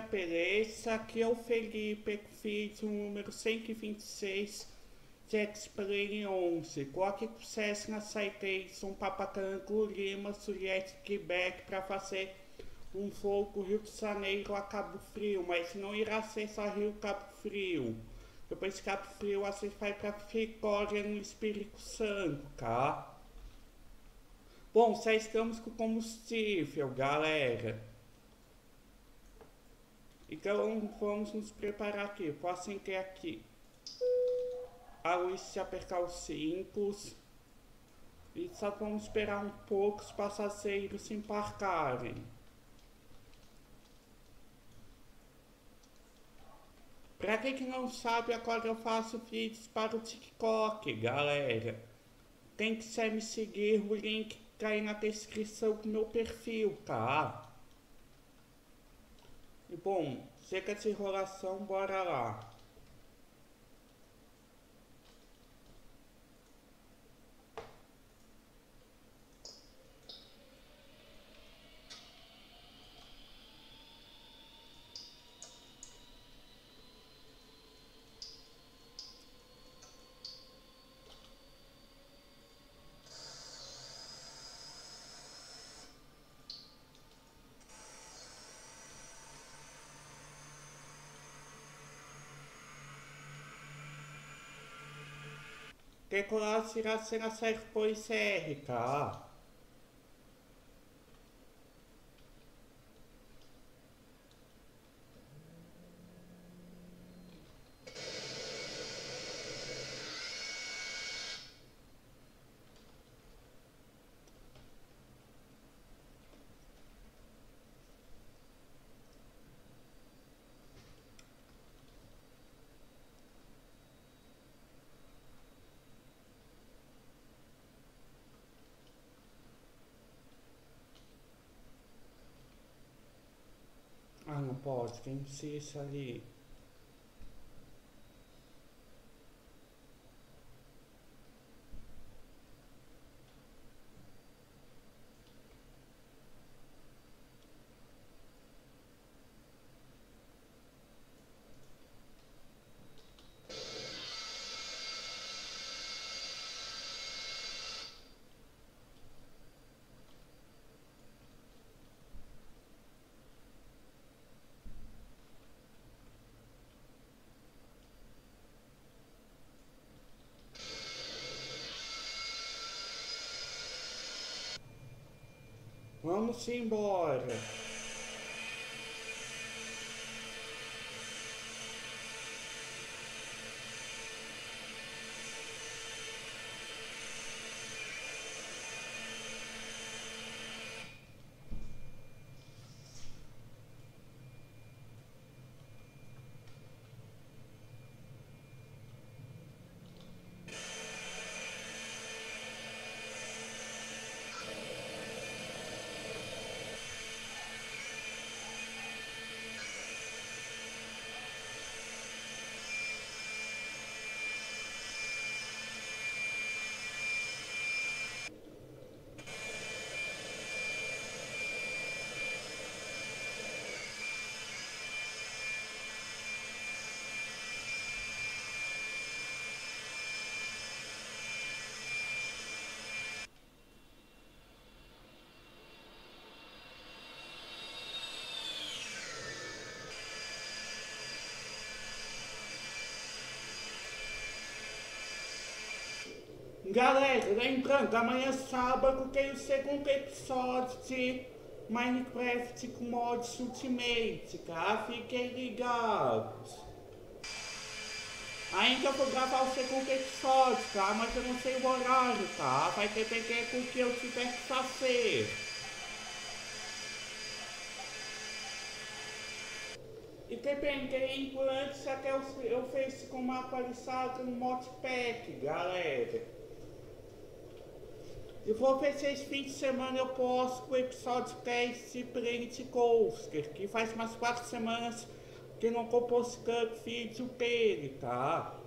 dia, beleza? Aqui é o Felipe, que fiz o número 126 de X-Plane 11. Coloque sucesso na Citation Papacango Lima, Juliette, Quebec para fazer um voo Rio de Janeiro a Cabo Frio, mas não irá ser só Rio Cabo Frio. Depois de Cabo Frio, você vai para Vitória no Espírito Santo, tá? Bom, já estamos com combustível, galera. Então vamos nos preparar aqui. Posso entrar aqui. A luz se apertar os cintos. E só vamos esperar um pouco os passageiros se embarcarem. Pra quem que não sabe, agora eu faço vídeos para o TikTok, galera. Quem quiser me seguir, o link tá aí na descrição do meu perfil, tá? Bom, chega de enrolação, bora lá. Decorar irá ser a série pois CR, tá? Ah, não Vamos embora. Galera, lembrando, amanhã é sábado tem o segundo episódio de Minecraft com mods Ultimate, tá? Fiquem ligados. Ainda vou gravar o segundo episódio, tá? Mas eu não sei o horário, tá? Vai depender com o que eu tiver que fazer. E dependendo, antes até eu, eu fiz com uma atualizada no modpack, galera. E vou ver se esse fim de semana eu posto o episódio 10 de Planet Coaster, que faz umas 4 semanas que não compôs vídeo dele, tá?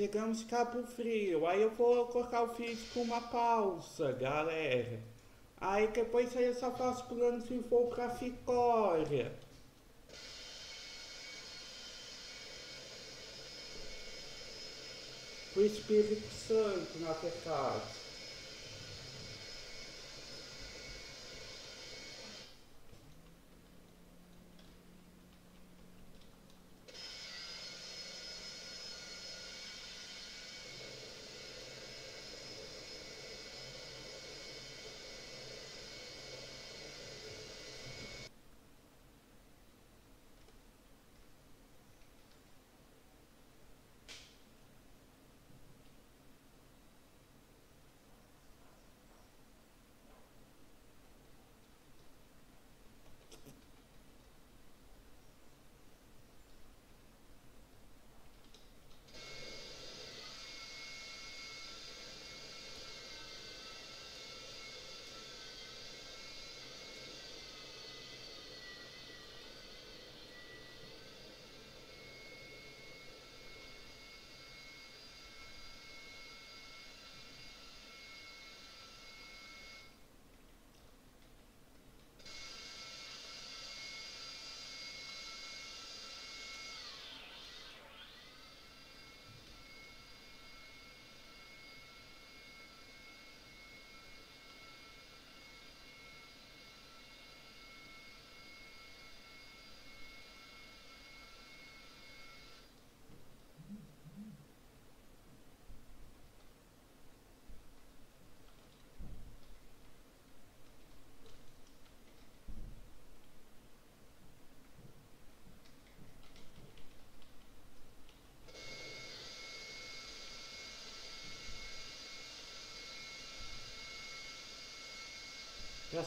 Chegamos Cabo Frio. Aí eu vou colocar o vídeo com uma pausa, galera. Aí depois aí eu só faço planos e vou pra Vitória. Pro Espírito Santo, na verdade.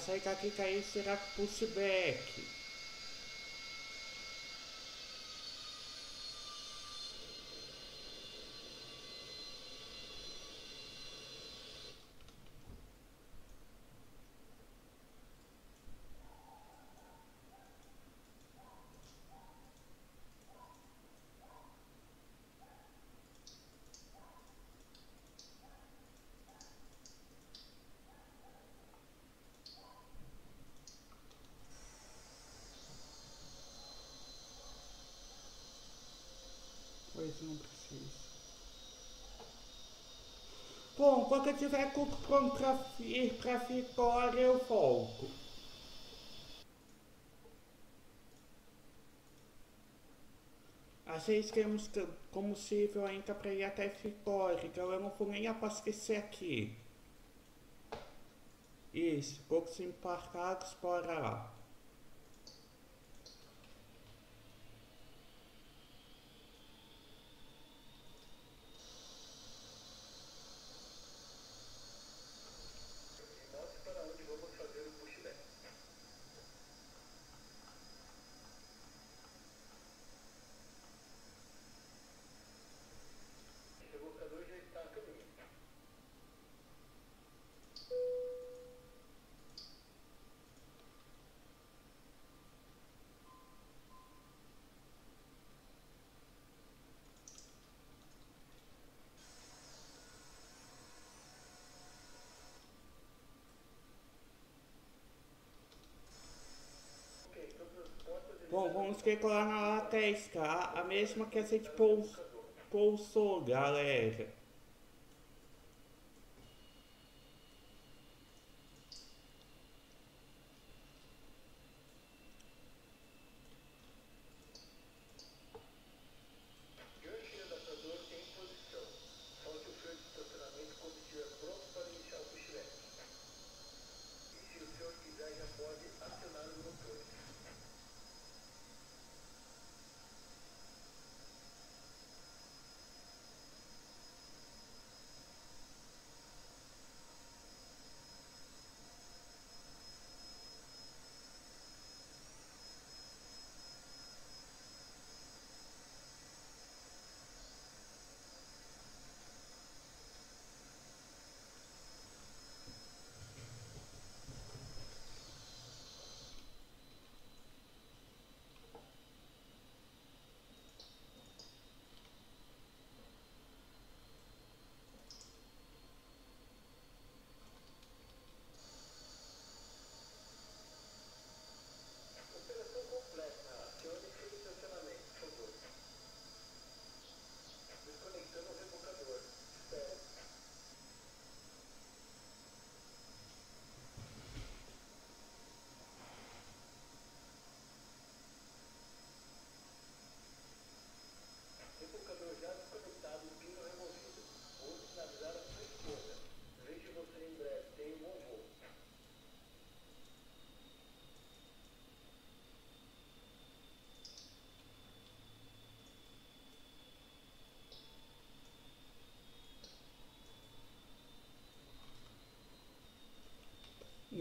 Sair daqui cair será pushback. Eu tiver tudo pronto pra ir pra Vitória, eu volto. Às vezes temos combustível ainda para ir até Vitória, então eu não vou nem abastecer aqui. Isso, poucos embarcados, bora lá. Bom, vamos calcular na tá? A mesma que a gente pousou, galera.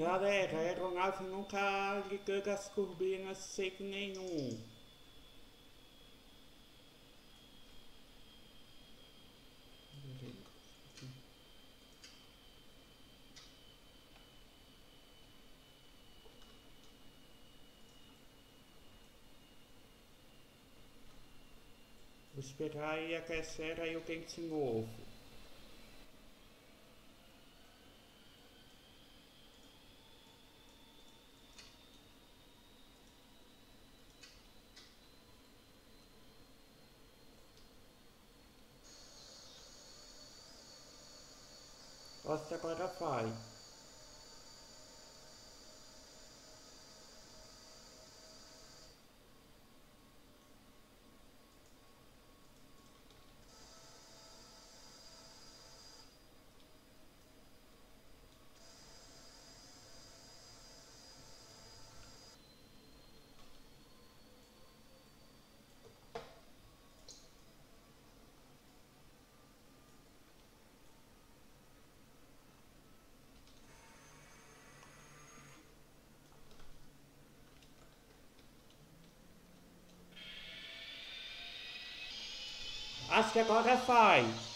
Galera, a aeronave nunca ligando as turbinas sem nenhum. Vou esperar aí aquecer aí o quente novo. Nossa, agora vai. Acho que agora faz.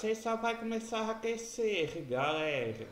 A sessão vai começar a aquecer, galera.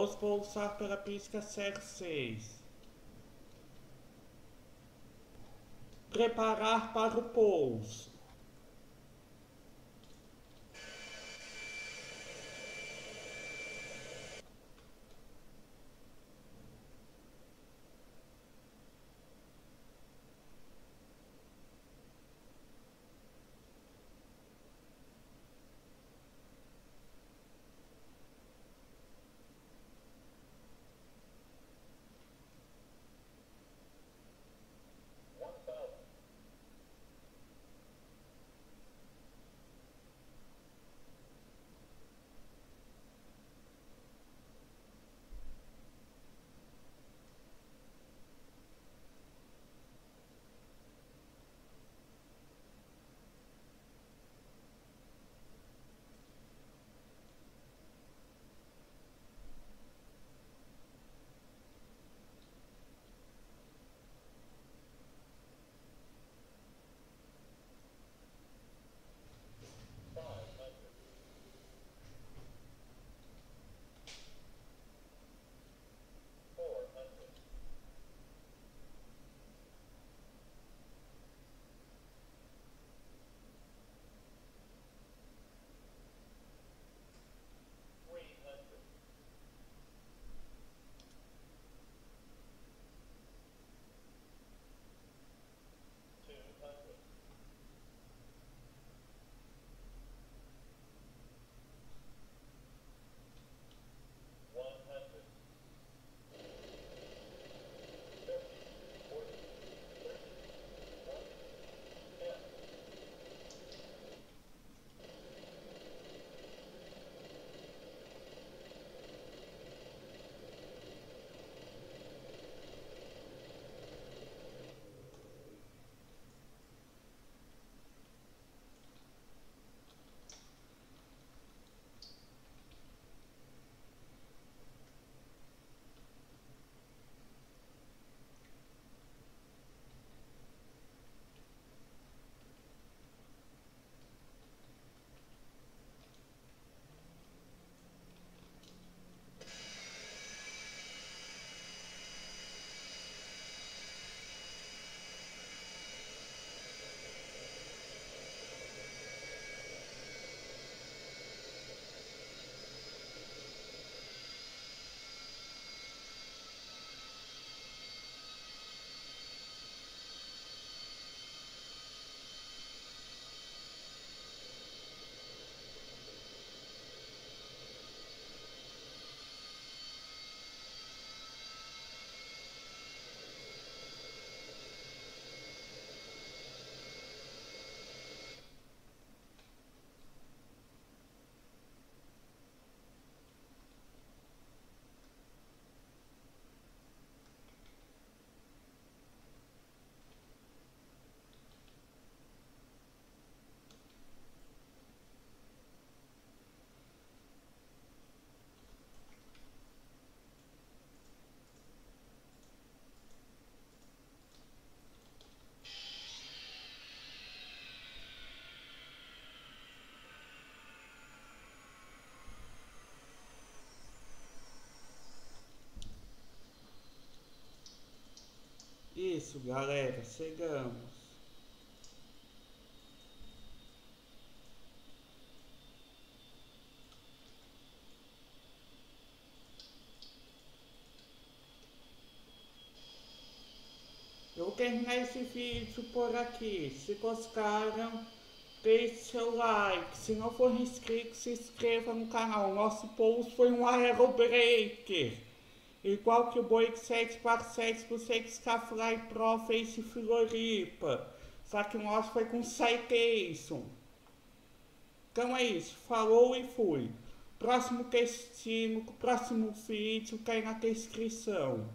Vou pousar pela pista 06. Preparar para o pouso. Isso, galera, chegamos. Eu vou terminar esse vídeo por aqui. Se gostaram, deixe seu like. Se não for inscrito, se inscreva no canal. Nosso post foi um aerobreaker. Igual que o Boeing 747 por 6 Fly Pro em Floripa. Só que o nosso foi com Citation. Então é isso. Falou e fui. Próximo destino, próximo vídeo cai na descrição.